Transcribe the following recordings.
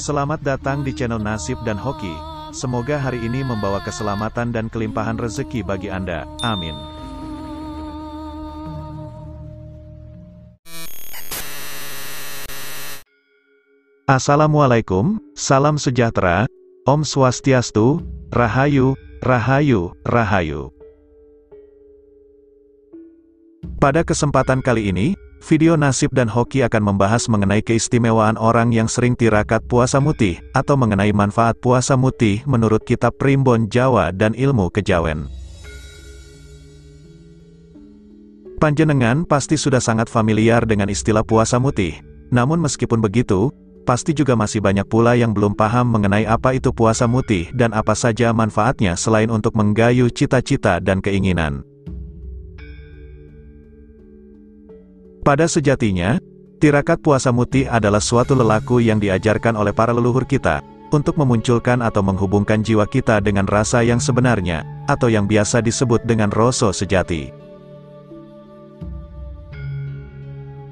Selamat datang di channel Nasib dan Hoki. Semoga hari ini membawa keselamatan dan kelimpahan rezeki bagi Anda. Amin. Assalamualaikum, salam sejahtera, Om Swastiastu, Rahayu, Rahayu, Rahayu. Pada kesempatan kali ini, video Nasib dan Hoki akan membahas mengenai keistimewaan orang yang sering tirakat puasa mutih, atau mengenai manfaat puasa mutih menurut kitab Primbon Jawa dan ilmu kejawen. Panjenengan pasti sudah sangat familiar dengan istilah puasa mutih, namun meskipun begitu, pasti juga masih banyak pula yang belum paham mengenai apa itu puasa mutih dan apa saja manfaatnya selain untuk menggayu cita-cita dan keinginan. Pada sejatinya, tirakat puasa mutih adalah suatu lelaku yang diajarkan oleh para leluhur kita, untuk memunculkan atau menghubungkan jiwa kita dengan rasa yang sebenarnya, atau yang biasa disebut dengan rasa sejati.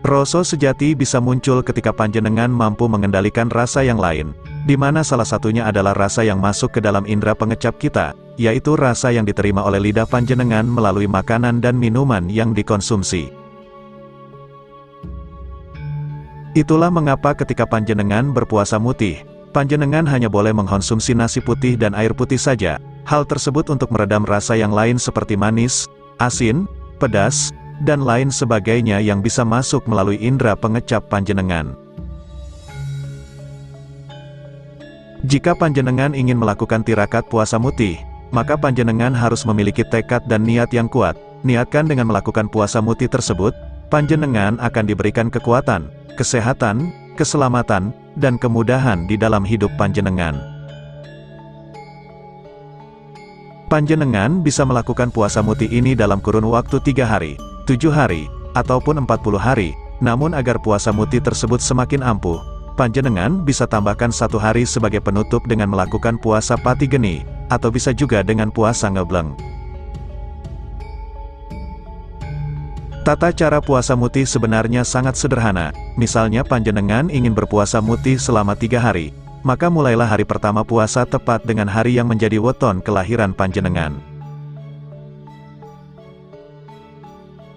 Rasa sejati bisa muncul ketika panjenengan mampu mengendalikan rasa yang lain, di mana salah satunya adalah rasa yang masuk ke dalam indera pengecap kita, yaitu rasa yang diterima oleh lidah panjenengan melalui makanan dan minuman yang dikonsumsi. Itulah mengapa ketika panjenengan berpuasa mutih, panjenengan hanya boleh mengkonsumsi nasi putih dan air putih saja, hal tersebut untuk meredam rasa yang lain seperti manis, asin, pedas, dan lain sebagainya yang bisa masuk melalui indera pengecap panjenengan. Jika panjenengan ingin melakukan tirakat puasa mutih, maka panjenengan harus memiliki tekad dan niat yang kuat. Niatkan dengan melakukan puasa mutih tersebut, panjenengan akan diberikan kekuatan, kesehatan, keselamatan, dan kemudahan di dalam hidup panjenengan. Panjenengan bisa melakukan puasa mutih ini dalam kurun waktu tiga hari, 7 hari, ataupun 40 hari, namun agar puasa muti tersebut semakin ampuh, panjenengan bisa tambahkan satu hari sebagai penutup dengan melakukan puasa pati geni, atau bisa juga dengan puasa ngebleng. Tata cara puasa muti sebenarnya sangat sederhana, misalnya panjenengan ingin berpuasa muti selama tiga hari, maka mulailah hari pertama puasa tepat dengan hari yang menjadi weton kelahiran panjenengan.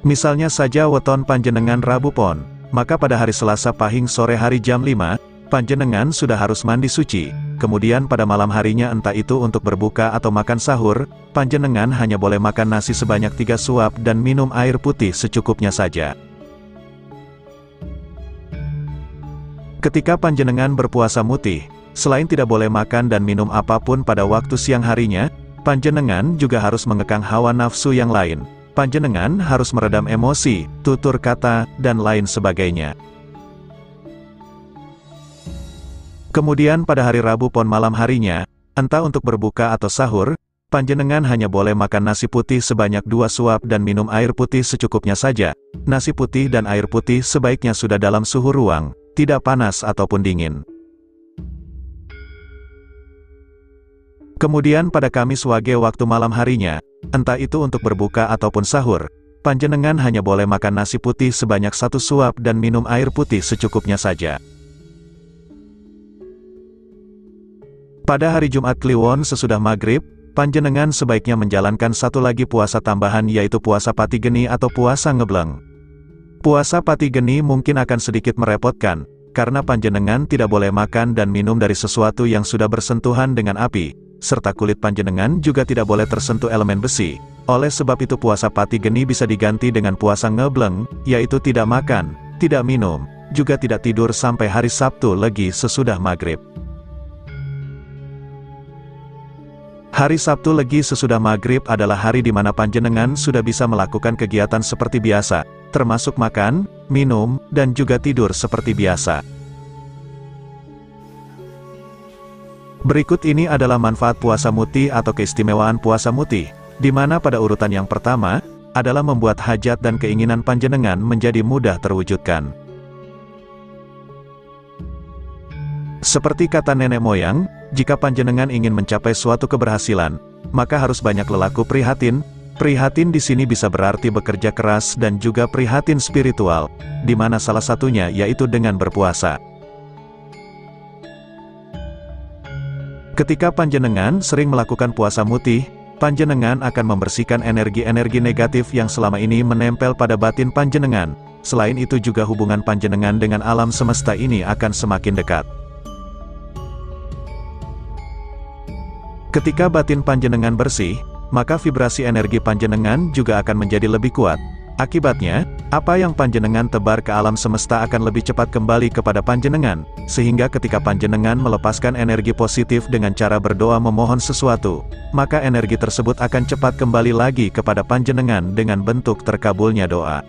Misalnya saja weton panjenengan Rabu Pon, maka pada hari Selasa pahing sore hari jam 5, panjenengan sudah harus mandi suci, kemudian pada malam harinya entah itu untuk berbuka atau makan sahur, panjenengan hanya boleh makan nasi sebanyak tiga suap dan minum air putih secukupnya saja. Ketika panjenengan berpuasa mutih, selain tidak boleh makan dan minum apa pun pada waktu siang harinya, panjenengan juga harus mengekang hawa nafsu yang lain, panjenengan harus meredam emosi, tutur kata, dan lain sebagainya. Kemudian pada hari Rabu pon malam harinya, entah untuk berbuka atau sahur, panjenengan hanya boleh makan nasi putih sebanyak dua suap dan minum air putih secukupnya saja. Nasi putih dan air putih sebaiknya sudah dalam suhu ruang, tidak panas ataupun dingin. Kemudian pada Kamis Wage waktu malam harinya, entah itu untuk berbuka ataupun sahur, panjenengan hanya boleh makan nasi putih sebanyak satu suap dan minum air putih secukupnya saja. Pada hari Jumat Kliwon sesudah maghrib, panjenengan sebaiknya menjalankan satu lagi puasa tambahan yaitu puasa pati geni atau puasa ngebleng. Puasa pati geni mungkin akan sedikit merepotkan, karena panjenengan tidak boleh makan dan minum dari sesuatu yang sudah bersentuhan dengan api, serta kulit panjenengan juga tidak boleh tersentuh elemen besi. Oleh sebab itu puasa pati geni bisa diganti dengan puasa ngebleng, yaitu tidak makan, tidak minum, juga tidak tidur sampai hari Sabtu lagi sesudah maghrib. Hari Sabtu legi sesudah maghrib adalah hari di mana panjenengan sudah bisa melakukan kegiatan seperti biasa, termasuk makan, minum, dan juga tidur seperti biasa. Berikut ini adalah manfaat puasa muti atau keistimewaan puasa muti, di mana pada urutan yang pertama, adalah membuat hajat dan keinginan panjenengan menjadi mudah terwujudkan. Seperti kata nenek moyang, jika panjenengan ingin mencapai suatu keberhasilan, maka harus banyak lelaku prihatin, Prihatin di sini bisa berarti bekerja keras dan juga prihatin spiritual, di mana salah satunya yaitu dengan berpuasa. Ketika panjenengan sering melakukan puasa mutih, panjenengan akan membersihkan energi-energi negatif yang selama ini menempel pada batin panjenengan. Selain itu juga hubungan panjenengan dengan alam semesta ini akan semakin dekat. Ketika batin panjenengan bersih, maka vibrasi energi panjenengan juga akan menjadi lebih kuat. Akibatnya, apa yang panjenengan tebar ke alam semesta akan lebih cepat kembali kepada panjenengan, sehingga ketika panjenengan melepaskan energi positif dengan cara berdoa memohon sesuatu, maka energi tersebut akan cepat kembali lagi kepada panjenengan dengan bentuk terkabulnya doa.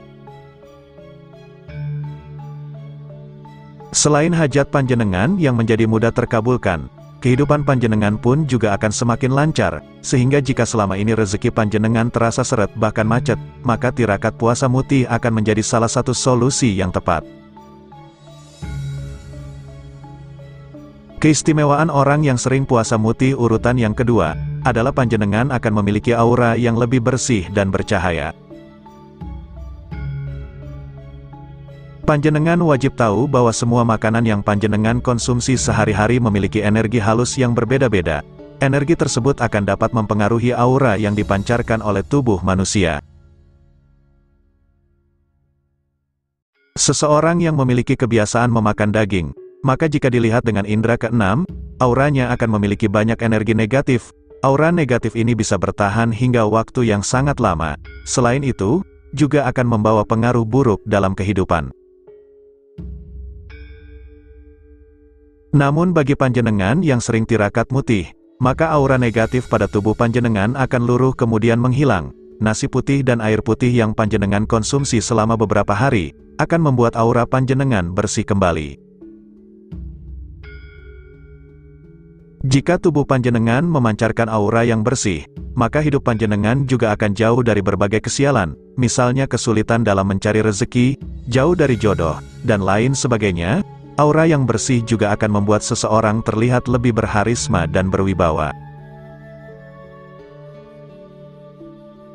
Selain hajat panjenengan yang menjadi mudah terkabulkan, kehidupan panjenengan pun juga akan semakin lancar, sehingga jika selama ini rezeki panjenengan terasa seret bahkan macet, maka tirakat puasa mutih akan menjadi salah satu solusi yang tepat. Keistimewaan orang yang sering puasa mutih urutan yang kedua, adalah panjenengan akan memiliki aura yang lebih bersih dan bercahaya. Panjenengan wajib tahu bahwa semua makanan yang panjenengan konsumsi sehari-hari memiliki energi halus yang berbeda-beda. Energi tersebut akan dapat mempengaruhi aura yang dipancarkan oleh tubuh manusia. Seseorang yang memiliki kebiasaan memakan daging, maka jika dilihat dengan indera keenam, auranya akan memiliki banyak energi negatif. Aura negatif ini bisa bertahan hingga waktu yang sangat lama. Selain itu, juga akan membawa pengaruh buruk dalam kehidupan. Namun bagi panjenengan yang sering tirakat mutih, maka aura negatif pada tubuh panjenengan akan luruh kemudian menghilang. Nasi putih dan air putih yang panjenengan konsumsi selama beberapa hari, akan membuat aura panjenengan bersih kembali. Jika tubuh panjenengan memancarkan aura yang bersih, maka hidup panjenengan juga akan jauh dari berbagai kesialan, misalnya kesulitan dalam mencari rezeki, jauh dari jodoh, dan lain sebagainya, Aura yang bersih juga akan membuat seseorang terlihat lebih berharisma dan berwibawa.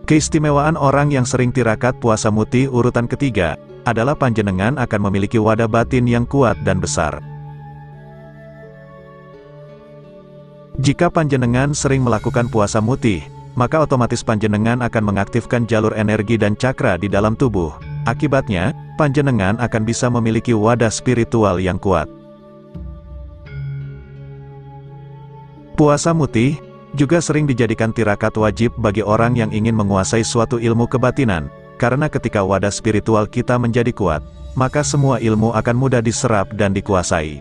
Keistimewaan orang yang sering tirakat puasa mutih urutan ketiga, adalah panjenengan akan memiliki wadah batin yang kuat dan besar. Jika panjenengan sering melakukan puasa mutih, maka otomatis panjenengan akan mengaktifkan jalur energi dan cakra di dalam tubuh, Akibatnya, panjenengan akan bisa memiliki wadah spiritual yang kuat. Puasa mutih juga sering dijadikan tirakat wajib bagi orang yang ingin menguasai suatu ilmu kebatinan, karena ketika wadah spiritual kita menjadi kuat, maka semua ilmu akan mudah diserap dan dikuasai.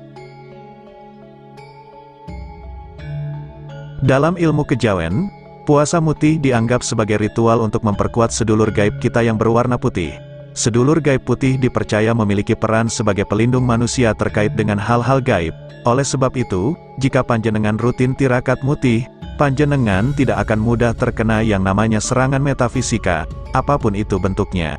Dalam ilmu kejawen, puasa mutih dianggap sebagai ritual untuk memperkuat sedulur gaib kita yang berwarna putih. Sedulur gaib putih dipercaya memiliki peran sebagai pelindung manusia terkait dengan hal-hal gaib. Oleh sebab itu, jika panjenengan rutin tirakat mutih, panjenengan tidak akan mudah terkena yang namanya serangan metafisika, apa pun itu bentuknya.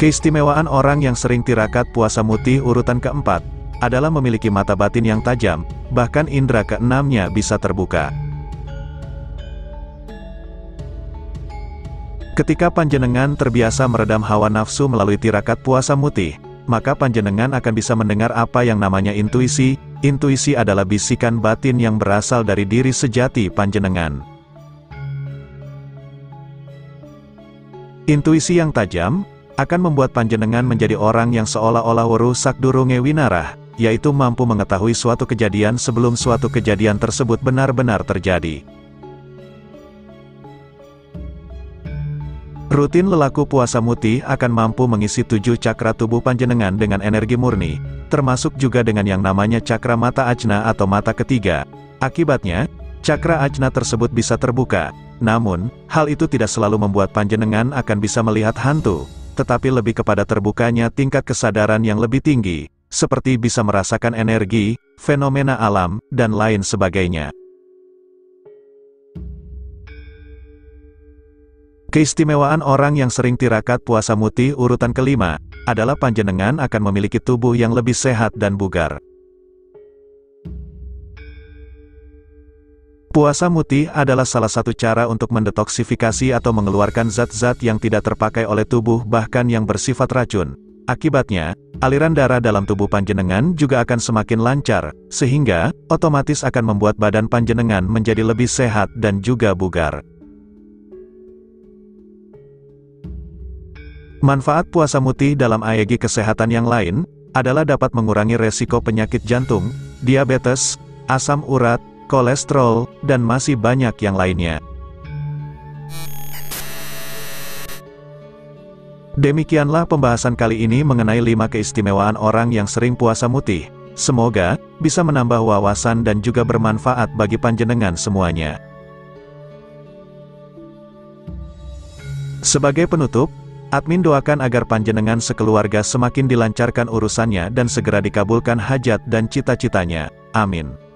Keistimewaan orang yang sering tirakat puasa mutih urutan keempat, adalah memiliki mata batin yang tajam, bahkan indera keenamnya bisa terbuka. Ketika panjenengan terbiasa meredam hawa nafsu melalui tirakat puasa mutih, maka panjenengan akan bisa mendengar apa yang namanya intuisi. Intuisi adalah bisikan batin yang berasal dari diri sejati panjenengan. Intuisi yang tajam, akan membuat panjenengan menjadi orang yang seolah-olah warusak durunge winarah, yaitu mampu mengetahui suatu kejadian sebelum suatu kejadian tersebut benar-benar terjadi. Rutin lelaku puasa mutih akan mampu mengisi tujuh cakra tubuh panjenengan dengan energi murni, termasuk juga dengan yang namanya cakra mata ajna atau mata ketiga. Akibatnya, cakra ajna tersebut bisa terbuka. Namun, hal itu tidak selalu membuat panjenengan akan bisa melihat hantu, tetapi lebih kepada terbukanya tingkat kesadaran yang lebih tinggi, seperti bisa merasakan energi, fenomena alam, dan lain sebagainya. Keistimewaan orang yang sering tirakat puasa mutih urutan kelima, adalah panjenengan akan memiliki tubuh yang lebih sehat dan bugar. Puasa mutih adalah salah satu cara untuk mendetoksifikasi atau mengeluarkan zat-zat yang tidak terpakai oleh tubuh bahkan yang bersifat racun. Akibatnya, aliran darah dalam tubuh panjenengan juga akan semakin lancar, sehingga, otomatis akan membuat badan panjenengan menjadi lebih sehat dan juga bugar. Manfaat puasa mutih dalam AEG kesehatan yang lain, adalah dapat mengurangi resiko penyakit jantung, diabetes, asam urat, kolesterol, dan masih banyak yang lainnya. Demikianlah pembahasan kali ini mengenai lima keistimewaan orang yang sering puasa mutih. Semoga bisa menambah wawasan dan juga bermanfaat bagi panjenengan semuanya. Sebagai penutup, admin doakan agar panjenengan sekeluarga semakin dilancarkan urusannya dan segera dikabulkan hajat dan cita-citanya. Amin.